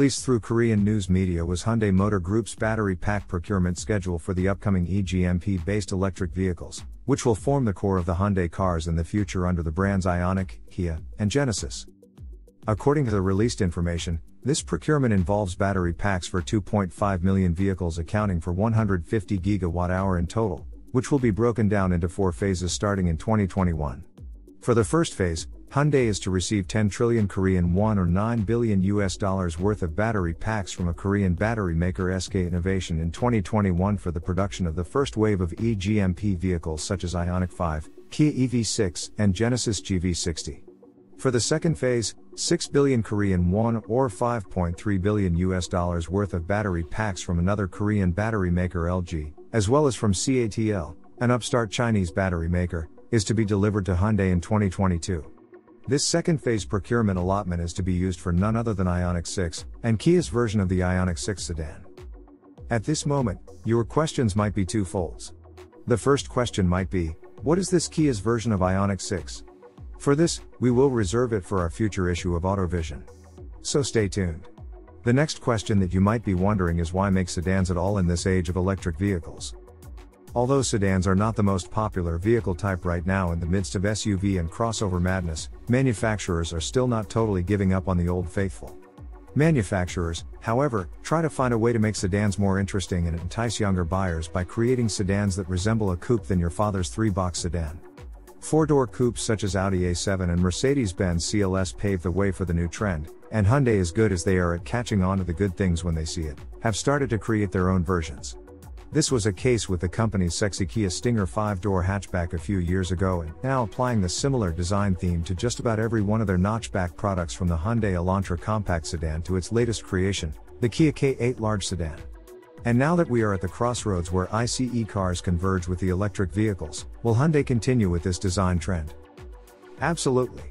Released through Korean news media was Hyundai Motor Group's battery pack procurement schedule for the upcoming eGMP based electric vehicles, which will form the core of the Hyundai cars in the future under the brands Ioniq, Kia, and Genesis. According to the released information, this procurement involves battery packs for 2.5 million vehicles accounting for 150 gigawatt hour in total, which will be broken down into four phases starting in 2021. For the first phase, Hyundai is to receive 10 trillion Korean won or 9 billion US dollars worth of battery packs from a Korean battery maker SK Innovation in 2021 for the production of the first wave of eGMP vehicles such as Ioniq 5, Kia EV6, and Genesis GV60. For the second phase, 6 billion Korean won or 5.3 billion US dollars worth of battery packs from another Korean battery maker LG, as well as from CATL, an upstart Chinese battery maker, is to be delivered to Hyundai in 2022. This second phase procurement allotment is to be used for none other than Ioniq 6 and Kia's version of the Ioniq 6 sedan. At this moment, your questions might be twofolds. The first question might be, what is this Kia's version of Ioniq 6? For this, we will reserve it for our future issue of AutoVision. So stay tuned. The next question that you might be wondering is why make sedans at all in this age of electric vehicles? Although sedans are not the most popular vehicle type right now in the midst of SUV and crossover madness, manufacturers are still not totally giving up on the old faithful. Manufacturers, however, try to find a way to make sedans more interesting and entice younger buyers by creating sedans that resemble a coupe than your father's three box sedan. Four door coupes such as Audi A7 and Mercedes Benz CLS paved the way for the new trend, and Hyundai, as good as they are at catching on to the good things when they see it, have started to create their own versions. This was a case with the company's sexy Kia Stinger 5 door hatchback a few years ago, and now applying the similar design theme to just about every one of their notchback products from the Hyundai Elantra compact sedan to its latest creation, the Kia K8 large sedan. And now that we are at the crossroads where ICE cars converge with the electric vehicles, will Hyundai continue with this design trend? Absolutely.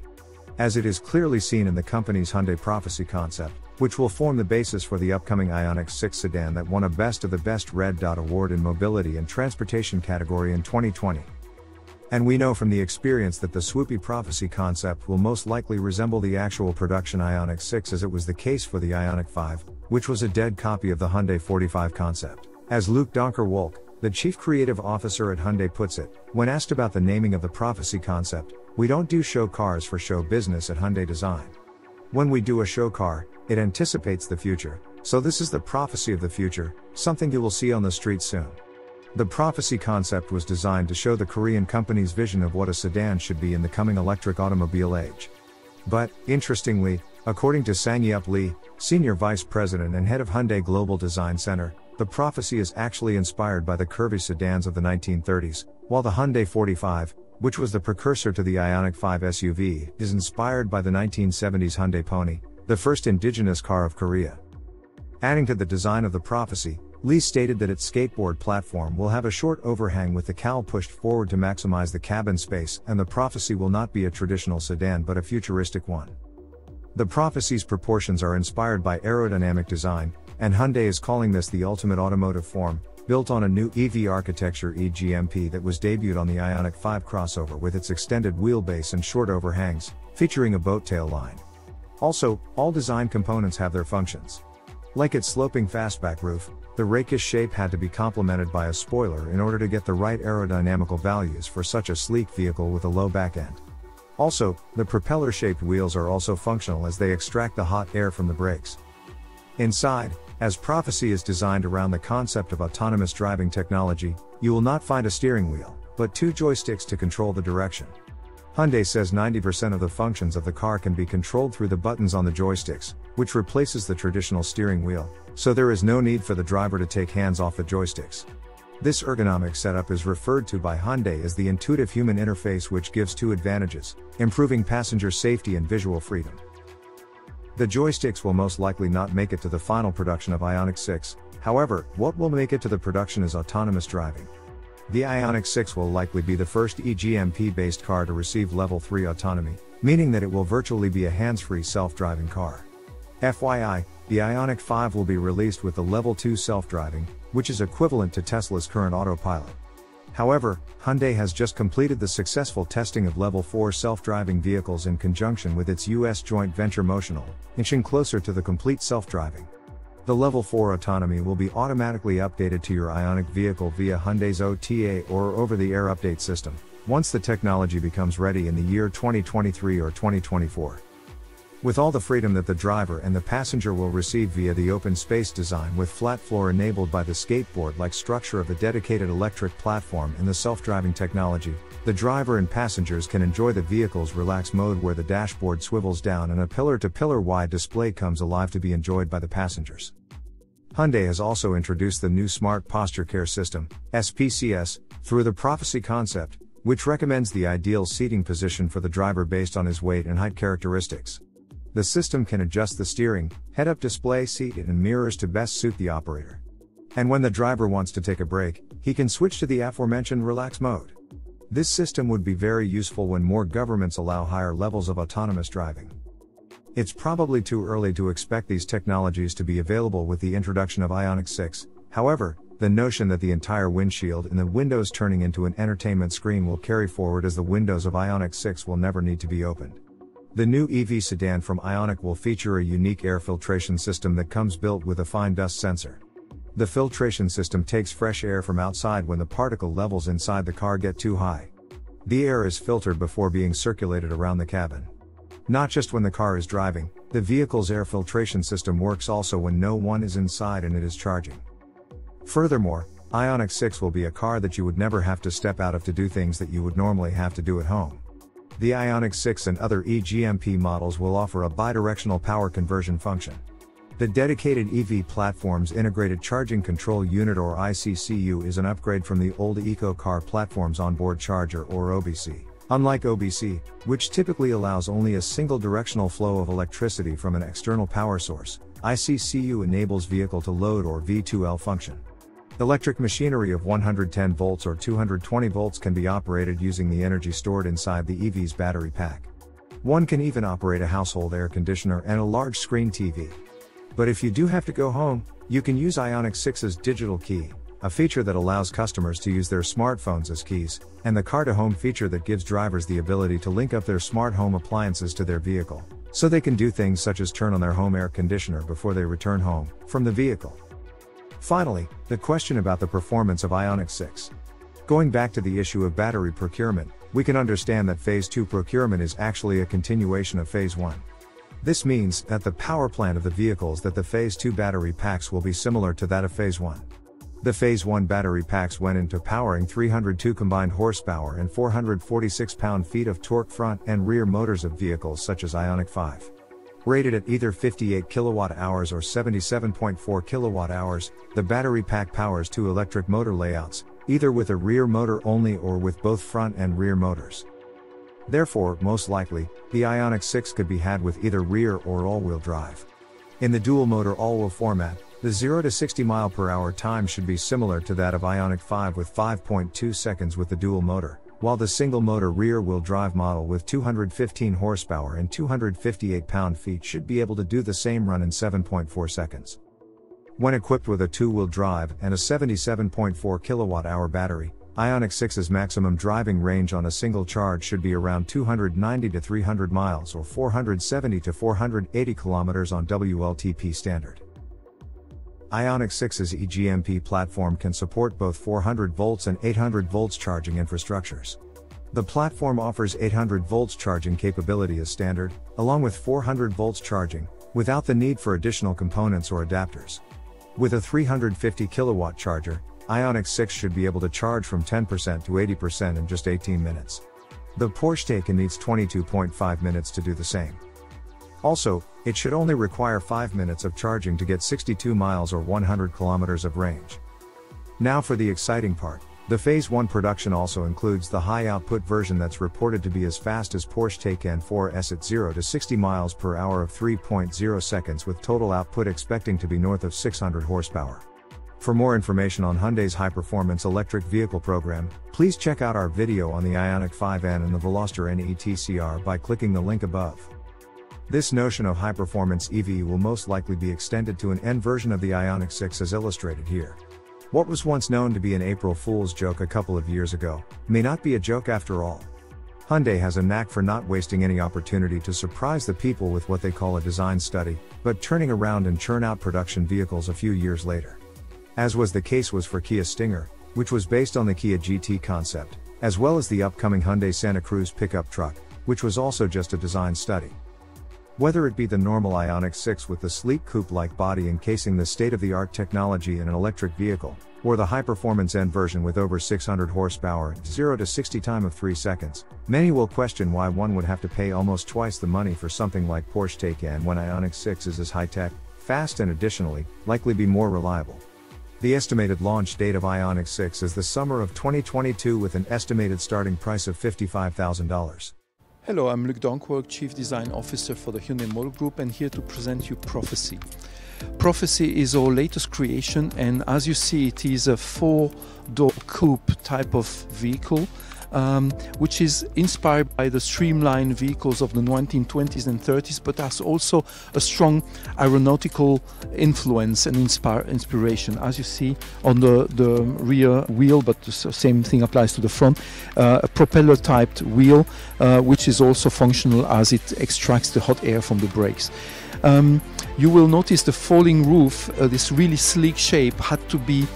As it is clearly seen in the company's Hyundai Prophecy concept, which will form the basis for the upcoming Ioniq 6 sedan that won a Best of the Best Red Dot Award in Mobility and Transportation category in 2020. And we know from the experience that the swoopy prophecy concept will most likely resemble the actual production Ioniq 6 as it was the case for the Ioniq 5, which was a dead copy of the Hyundai 45 concept. As Luc Donckerwolke, the chief creative officer at Hyundai puts it, when asked about the naming of the prophecy concept, we don't do show cars for show business at Hyundai Design. When we do a show car, it anticipates the future, so this is the prophecy of the future, something you will see on the street soon. The prophecy concept was designed to show the Korean company's vision of what a sedan should be in the coming electric automobile age. But, interestingly, according to Sang-Yup Lee, Senior Vice President and Head of Hyundai Global Design Center, the prophecy is actually inspired by the curvy sedans of the 1930s, while the Hyundai 45, which was the precursor to the Ioniq 5 SUV, is inspired by the 1970s Hyundai Pony, the first indigenous car of Korea. Adding to the design of the prophecy, Lee stated that its skateboard platform will have a short overhang with the cowl pushed forward to maximize the cabin space, and the Prophecy will not be a traditional sedan but a futuristic one. The Prophecy's proportions are inspired by aerodynamic design, and Hyundai is calling this the ultimate automotive form, built on a new EV architecture eGMP that was debuted on the Ioniq 5 crossover with its extended wheelbase and short overhangs, featuring a boat tail line. Also, all design components have their functions. Like its sloping fastback roof, the rakish shape had to be complemented by a spoiler in order to get the right aerodynamical values for such a sleek vehicle with a low back end. Also, the propeller shaped wheels are also functional as they extract the hot air from the brakes. Inside, as Prophecy is designed around the concept of autonomous driving technology, you will not find a steering wheel, but two joysticks to control the direction. Hyundai says 90% of the functions of the car can be controlled through the buttons on the joysticks, which replaces the traditional steering wheel, so there is no need for the driver to take hands off the joysticks. This ergonomic setup is referred to by Hyundai as the intuitive human interface, which gives two advantages improving passenger safety and visual freedom. The joysticks will most likely not make it to the final production of Ioniq 6, however, what will make it to the production is autonomous driving. The Ioniq 6 will likely be the first eGMP based car to receive Level 3 autonomy, meaning that it will virtually be a hands free self driving car. FYI, the Ioniq 5 will be released with the Level 2 self driving, which is equivalent to Tesla's current autopilot. However, Hyundai has just completed the successful testing of Level 4 self driving vehicles in conjunction with its US joint venture Motional, inching closer to the complete self driving. The Level 4 autonomy will be automatically updated to your Ioniq vehicle via Hyundai's OTA or over the air update system, once the technology becomes ready in the year 2023 or 2024. With all the freedom that the driver and the passenger will receive via the open space design with flat floor enabled by the skateboard like structure of the dedicated electric platform and the self driving technology, the driver and passengers can enjoy the vehicle's relax mode where the dashboard swivels down and a pillar to pillar wide display comes alive to be enjoyed by the passengers. Hyundai has also introduced the new Smart Posture Care System, SPCS, through the Prophecy concept, which recommends the ideal seating position for the driver based on his weight and height characteristics. The system can adjust the steering, head up display seat and mirrors to best suit the operator. And when the driver wants to take a break, he can switch to the aforementioned relax mode. This system would be very useful when more governments allow higher levels of autonomous driving. It's probably too early to expect these technologies to be available with the introduction of Ioniq 6, however, the notion that the entire windshield and the windows turning into an entertainment screen will carry forward as the windows of Ioniq 6 will never need to be opened. The new EV sedan from Ioniq will feature a unique air filtration system that comes built with a fine dust sensor. The filtration system takes fresh air from outside when the particle levels inside the car get too high. The air is filtered before being circulated around the cabin. Not just when the car is driving, the vehicle's air filtration system works also when no one is inside and it is charging. Furthermore, Ioniq 6 will be a car that you would never have to step out of to do things that you would normally have to do at home. The Ioniq 6 and other eGMP models will offer a bidirectional power conversion function. The dedicated EV platform's integrated charging control unit or ICCU is an upgrade from the old EcoCar platform's onboard charger or OBC. Unlike OBC, which typically allows only a single directional flow of electricity from an external power source, ICCU enables vehicle to load or V2L function. Electric machinery of 110 volts or 220 volts can be operated using the energy stored inside the EV's battery pack. One can even operate a household air conditioner and a large screen TV. But if you do have to go home, you can use Ioniq 6's digital key, a feature that allows customers to use their smartphones as keys, and the car to home feature that gives drivers the ability to link up their smart home appliances to their vehicle, so they can do things such as turn on their home air conditioner before they return home from the vehicle. Finally, the question about the performance of Ioniq 6. Going back to the issue of battery procurement, we can understand that Phase 2 procurement is actually a continuation of Phase 1. This means that the power plant of the vehicles that the Phase 2 battery packs will be similar to that of Phase 1. The Phase 1 battery packs went into powering 302 combined horsepower and 446 pound feet of torque front and rear motors of vehicles such as Ioniq 5. Rated at either 58 kilowatt hours or 77.4 kilowatt hours, the battery pack powers two electric motor layouts, either with a rear motor only or with both front and rear motors. Therefore, most likely, the Ioniq 6 could be had with either rear or all-wheel drive. In the dual motor all-wheel format, the 0 to 60 mile per hour time should be similar to that of Ioniq 5 with 5.2 seconds with the dual motor, while the single motor rear wheel drive model with 215 horsepower and 258 pound feet should be able to do the same run in 7.4 seconds. When equipped with a two wheel drive and a 77.4 kilowatt hour battery, Ioniq 6's maximum driving range on a single charge should be around 290 to 300 miles or 470 to 480 kilometers on WLTP standard. Ioniq 6's eGMP platform can support both 400 volts and 800 volts charging infrastructures. The platform offers 800 volts charging capability as standard, along with 400 volts charging, without the need for additional components or adapters. With a 350 kilowatt charger, Ioniq 6 should be able to charge from 10% to 80% in just 18 minutes. The Porsche Taycan needs 22.5 minutes to do the same. Also, it should only require 5 minutes of charging to get 62 miles or 100 kilometers of range. Now for the exciting part. The Phase 1 production also includes the high output version that's reported to be as fast as Porsche Taycan 4S at 0 to 60 miles per hour of 3.0 seconds with total output expecting to be north of 600 horsepower. For more information on Hyundai's high-performance electric vehicle program, please check out our video on the Ioniq 5N and the Veloster N ETCR by clicking the link above. This notion of high performance EV will most likely be extended to an N version of the Ioniq 6 as illustrated here. What was once known to be an April Fool's joke a couple of years ago, may not be a joke after all. Hyundai has a knack for not wasting any opportunity to surprise the people with what they call a design study, but turning around and churn out production vehicles a few years later. As was the case was for Kia Stinger, which was based on the Kia GT concept, as well as the upcoming Hyundai Santa Cruz pickup truck, which was also just a design study. Whether it be the normal Ioniq 6 with the sleek coupe-like body encasing the state-of-the-art technology in an electric vehicle, or the high-performance N version with over 600 horsepower, 0 to 60 time of 3 seconds, many will question why one would have to pay almost twice the money for something like Porsche Taycan when Ioniq 6 is as high-tech, fast and additionally, likely be more reliable. The estimated launch date of Ioniq 6 is the summer of 2022 with an estimated starting price of $55,000. Hello, I'm Luc Donckerwolke, Chief Design Officer for the Hyundai Motor Group and here to present you Prophecy. Prophecy is our latest creation and as you see it is a four-door coupe type of vehicle um, which is inspired by the streamlined vehicles of the 1920s and 30s, but has also a strong aeronautical influence and inspire, inspiration. As you see on the, the rear wheel, but the same thing applies to the front, uh, a propeller typed wheel, uh, which is also functional as it extracts the hot air from the brakes. Um, you will notice the falling roof, uh, this really sleek shape had to be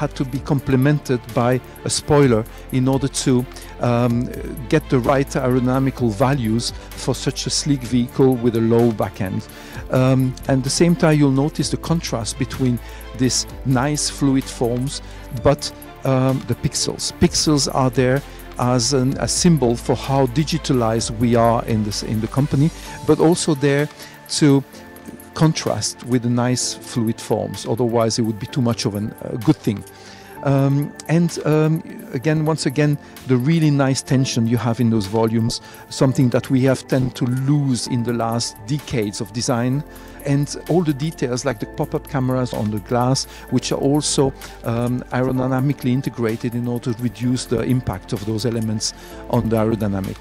had to be complemented by a spoiler in order to um, get the right aerodynamical values for such a sleek vehicle with a low back end. Um, and at the same time, you'll notice the contrast between these nice fluid forms, but um, the pixels. Pixels are there as an, a symbol for how digitalized we are in this in the company, but also there to contrast with the nice fluid forms. Otherwise, it would be too much of a good thing. Um, and um, again, once again, the really nice tension you have in those volumes, something that we have tend to lose in the last decades of design. And all the details like the pop-up cameras on the glass, which are also um, aerodynamically integrated in order to reduce the impact of those elements on the aerodynamic.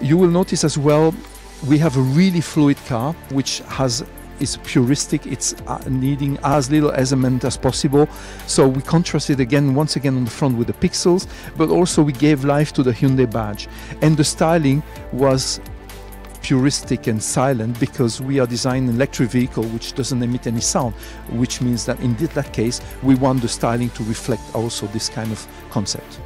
You will notice as well we have a really fluid car which has is puristic. It's uh, needing as little element as possible. So we contrasted again once again on the front with the pixels but also we gave life to the Hyundai badge. And the styling was puristic and silent because we are designing an electric vehicle which doesn't emit any sound which means that in that case we want the styling to reflect also this kind of concept